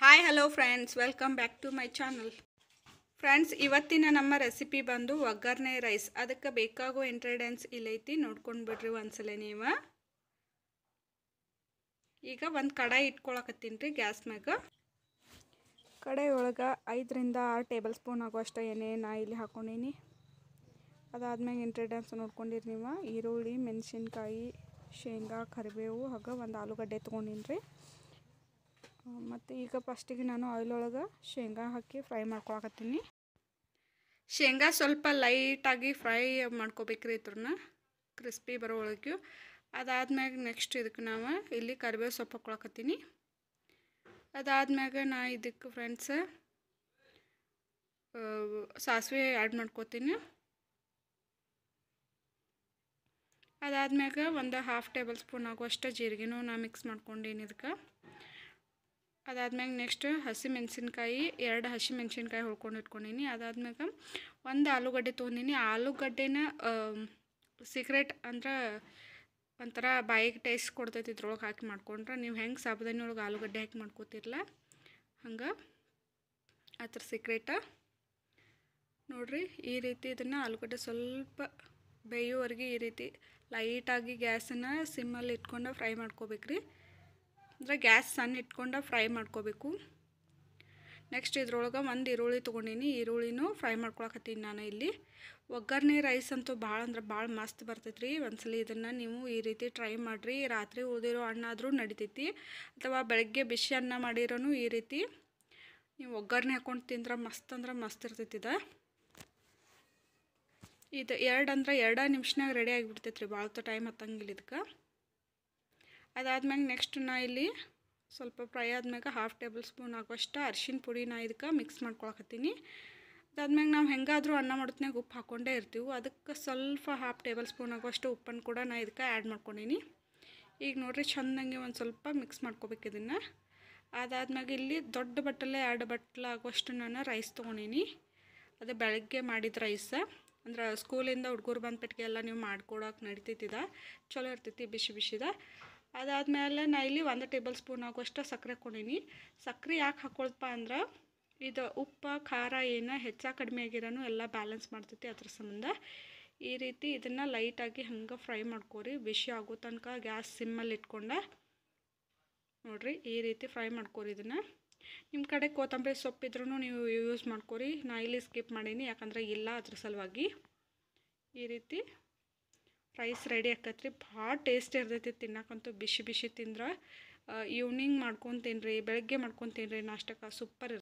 Hi hello friends welcome back to my channel friends ಇವತ್ತಿನ ನಮ್ಮ recipe ಬಂದು ಒಗ್ಗರಣೆ ರೈಸ್ ಅದಕ್ಕೆ ಬೇಕಾಗೋ ಇಂಗ್ರೀಡಿಯೆಂಟ್ಸ್ ಇಲ್ಲೈತಿ, ನೋಡ್ಕೊಂಡು ಬಿಡ್ರಿ ಒಂದ್ಸಲ ನೀವು. ಈಗ ಒಂದು ಕಡಾಯಿ ಇಟ್ಕೊಳಕತ್ತೀನಿ ರೀ ಗ್ಯಾಸ್ ಮ್ಯಾಗ. ಕಡಾಯಿ ಒಳಗೆ ಐದರಿಂದ ಆರು ಟೇಬಲ್ ಸ್ಪೂನ್ ಆಗುವಷ್ಟು ಎಣ್ಣೆ ನಾ ಇಲ್ಲಿ ಹಾಕೊಂಡೀನಿ. ಅದಾದ್ಮೇಲೆ ಇಂಗ್ರೀಡಿಯೆಂಟ್ಸ್ ನೋಡ್ಕೊಂಡಿರಿ ನೀವು. ಈರುಳ್ಳಿ, ಮೆಣಸಿನ್ಕಾಯಿ, ಶೇಂಗಾ, ಕರಿಬೇವು ಹಾಗೆ ಒಂದು ಆಲೂಗಡ್ಡೆ ತೊಗೊಂಡಿನಿ ರೀ ಮತ್ತು ಈಗ ಫಸ್ಟಿಗೆ ನಾನು ಆಯಿಲ್ ಒಳಗೆ ಶೇಂಗಾ ಹಾಕಿ ಫ್ರೈ ಮಾಡ್ಕೊಳಕತ್ತೀನಿ. ಶೇಂಗಾ ಸ್ವಲ್ಪ ಲೈಟಾಗಿ ಫ್ರೈ ಮಾಡ್ಕೋಬೇಕ್ರಿ ಇದ್ರನ್ನ ಕ್ರಿಸ್ಪಿ ಬರೋ ಒಳಗೆ ಅದಾದ್ಮ್ಯಾಗ ನೆಕ್ಸ್ಟ್ ಇದಕ್ಕೆ ನಾವು ಇಲ್ಲಿ ಕರಿಬೇವು ಸೊಪ್ಪು ಹಾಕೊಳಕತ್ತೀನಿ. ಅದಾದ್ಮ್ಯಾಗ ನಾ ಇದಕ್ಕೆ ಫ್ರೆಂಡ್ಸ್ ಸಾಸಿವೆ ಆ್ಯಡ್ ಮಾಡ್ಕೋತೀನಿ. ಅದಾದ್ಮ್ಯಾಗ ಒಂದು ಹಾಫ್ ಟೇಬಲ್ ಸ್ಪೂನ್ ಆಗುವಷ್ಟು ಜೀರಿಗೆನೂ ನಾ ಮಿಕ್ಸ್ ಮಾಡ್ಕೊಂಡೀನಿ ಇದಕ್ಕೆ. ಅದಾದ್ಮ್ಯಾಗ ನೆಕ್ಸ್ಟ್ ಹಸಿ ಮೆಣಸಿನ್ಕಾಯಿ ಎರಡು ಹಸಿ ಮೆಣಸಿನ್ಕಾಯಿ ಹೊಳ್ಕೊಂಡು ಇಟ್ಕೊಂಡೀನಿ. ಅದಾದ್ಮ್ಯಾಗ ಒಂದು ಆಲೂಗಡ್ಡೆ ತೊಗೊಂಡಿನಿ. ಆಲೂಗಡ್ಡೆನ ಸೀಕ್ರೆಟ್ ಅಂದ್ರೆ ಒಂಥರ ಬಾಯಿಗೆ ಟೇಸ್ಟ್ ಕೊಡ್ತೈತಿ ಇದ್ರೊಳಗೆ ಹಾಕಿ ಮಾಡ್ಕೊಂಡ್ರೆ. ನೀವು ಹೆಂಗೆ ಸಾಬುದಾನಿ ಒಳಗೆ ಆಲೂಗಡ್ಡೆ ಹಾಕಿ ಮಾಡ್ಕೋತಿರಲ್ಲ ಹಂಗೆ ಅದ್ರ ಸೀಕ್ರೆಟ ನೋಡಿರಿ, ಈ ರೀತಿ ಇದನ್ನು ಆಲೂಗಡ್ಡೆ ಸ್ವಲ್ಪ ಬೇಯುವರೆಗೆ ಈ ರೀತಿ ಲೈಟಾಗಿ ಗ್ಯಾಸನ್ನು ಸಿಮ್ಮಲ್ಲಿ ಇಟ್ಕೊಂಡು ಫ್ರೈ ಮಾಡ್ಕೋಬೇಕ್ರಿ. ಅಂದರೆ ಗ್ಯಾಸ್ ಸಣ್ಣ ಇಟ್ಕೊಂಡು ಫ್ರೈ ಮಾಡ್ಕೋಬೇಕು. ನೆಕ್ಸ್ಟ್ ಇದ್ರೊಳಗೆ ಒಂದು ಈರುಳ್ಳಿ ತೊಗೊಂಡಿನಿ. ಈರುಳ್ಳಿನೂ ಫ್ರೈ ಮಾಡ್ಕೊಳಕತ್ತೀನಿ ನಾನು ಇಲ್ಲಿ. ಒಗ್ಗರಣೆ ರೈಸ್ ಅಂತೂ ಭಾಳ ಅಂದ್ರೆ ಭಾಳ ಮಸ್ತ್ ಬರ್ತೈತೆ ರೀ ಒಂದ್ಸಲ ಇದನ್ನು ನೀವು ಈ ರೀತಿ ಟ್ರೈ ಮಾಡಿರಿ. ರಾತ್ರಿ ಉಳಿದಿರೋ ಆದರೂ ನಡಿತೈತಿ. ಅಥವಾ ಬೆಳಗ್ಗೆ ಬಿಸಿ ಅನ್ನ ಮಾಡಿರೋನು ಈ ರೀತಿ ನೀವು ಒಗ್ಗರಣೆ ಹಾಕೊಂಡು ತಿಂದ್ರೆ ಮಸ್ತ್ ಅಂದ್ರೆ ಮಸ್ತ್ ಇರ್ತೈತಿ ಇದು. ಇದು ಎರಡು ಅಂದ್ರೆ ಎರಡು ನಿಮಿಷನಾಗ ರೆಡಿ ಆಗಿಬಿಡ್ತೈತೆ ರೀ ಭಾಳ ಟೈಮ್ ಹತ್ತಂಗಿಲ್ಲ ಇದಕ್ಕೆ. ಅದಾದ್ಮ್ಯಾಗ ನೆಕ್ಸ್ಟ್ ನಾ ಇಲ್ಲಿ ಸ್ವಲ್ಪ ಫ್ರೈ ಆದ್ಮ್ಯಾಗ ಹಾಫ್ ಟೇಬಲ್ ಸ್ಪೂನ್ ಆಗುವಷ್ಟು ಅರ್ಶಿನ ಪುಡಿ ನಾ ಇದಕ್ಕೆ ಮಿಕ್ಸ್ ಮಾಡ್ಕೊಳಕತ್ತೀನಿ. ಅದಾದ್ಮ್ಯಾಗ ನಾವು ಹೆಂಗಾದರೂ ಅನ್ನ ಮಾಡೋತ್ನಾಗ ಉಪ್ಪು ಹಾಕ್ಕೊಂಡೇ ಇರ್ತೀವಿ. ಅದಕ್ಕೆ ಸ್ವಲ್ಪ ಹಾಫ್ ಟೇಬಲ್ ಸ್ಪೂನ್ ಆಗುವಷ್ಟು ಉಪ್ಪನ್ನು ಕೂಡ ನಾ ಇದಕ್ಕೆ ಆ್ಯಡ್ ಮಾಡ್ಕೊಂಡೀನಿ. ಈಗ ನೋಡಿರಿ ಚೆಂದಂಗೆ ಒಂದು ಸ್ವಲ್ಪ ಮಿಕ್ಸ್ ಮಾಡ್ಕೋಬೇಕು ಇದನ್ನು. ಅದಾದ್ಮ್ಯಾಗ ಇಲ್ಲಿ ದೊಡ್ಡ ಬಟ್ಟಲೆ ಎರಡು ಬಟ್ಲು ಆಗುವಷ್ಟು ನಾನು ರೈಸ್ ತೊಗೊಂಡೀನಿ. ಅದು ಬೆಳಗ್ಗೆ ಮಾಡಿದ ರೈಸ ಅಂದ್ರೆ ಸ್ಕೂಲಿಂದ ಹುಡುಗರು ಬಂದ್ಬಿಟ್ಟಿಗೆ ಎಲ್ಲ ನೀವು ಮಾಡ್ಕೊಡೋಕೆ ನಡಿತೈತಿದ ಚಲೋ ಇರ್ತೈತಿ ಬಿಸಿ ಬಿಸಿದ. ಅದಾದಮೇಲೆ ನಾ ಇಲ್ಲಿ ಒಂದು ಟೇಬಲ್ ಸ್ಪೂನ್ ಆಗುವಷ್ಟು ಸಕ್ಕರೆ ಹಾಕ್ಕೊಂಡೀನಿ. ಸಕ್ಕರೆ ಯಾಕೆ ಹಾಕೊಳ್ಪ ಅಂದ್ರೆ ಇದು ಉಪ್ಪು, ಖಾರ ಏನು ಹೆಚ್ಚು ಕಡಿಮೆ ಆಗಿರೋನು ಎಲ್ಲ ಬ್ಯಾಲೆನ್ಸ್ ಮಾಡ್ತೈತಿ ಅದ್ರ ಸಂಬಂಧ. ಈ ರೀತಿ ಇದನ್ನು ಲೈಟಾಗಿ ಹಂಗೆ ಫ್ರೈ ಮಾಡ್ಕೊರಿ. ಬಿಸಿ ಆಗೋ ತನಕ ಗ್ಯಾಸ್ ಸಿಮ್ಮಲ್ಲಿ ಇಟ್ಕೊಂಡು ನೋಡಿರಿ ಈ ರೀತಿ ಫ್ರೈ ಮಾಡ್ಕೊರಿ ಇದನ್ನು. ನಿಮ್ಮ ಕಡೆ ಕೊತ್ತಂಬರಿ ಸೊಪ್ಪಿದ್ರೂ ನೀವು ಯೂಸ್ ಮಾಡ್ಕೊರಿ. ನಾ ಇಲ್ಲಿ ಸ್ಕಿಪ್ ಮಾಡೀನಿ ಯಾಕಂದರೆ ಇಲ್ಲ ಅದ್ರ ಸಲುವಾಗಿ. ಈ ರೀತಿ ರೈಸ್ ರೆಡಿ ಆಕತ್ರಿ. ಭಾಳ ಟೇಸ್ಟ್ ಇರ್ತೈತಿ ತಿನ್ನಕ್ಕಂತೂ ಬಿಸಿ ಬಿಸಿ ತಿಂದ್ರೆ ಈವ್ನಿಂಗ್ ಮಾಡ್ಕೊಂಡು ತಿನ್ನಿರಿ ಬೆಳಗ್ಗೆ ಮಾಡ್ಕೊಂಡು ತಿನ್ನಿರಿ ನಾಷ್ಟಕ್ಕೆ ಸೂಪರ್ ಇರ್ತೈತಿ.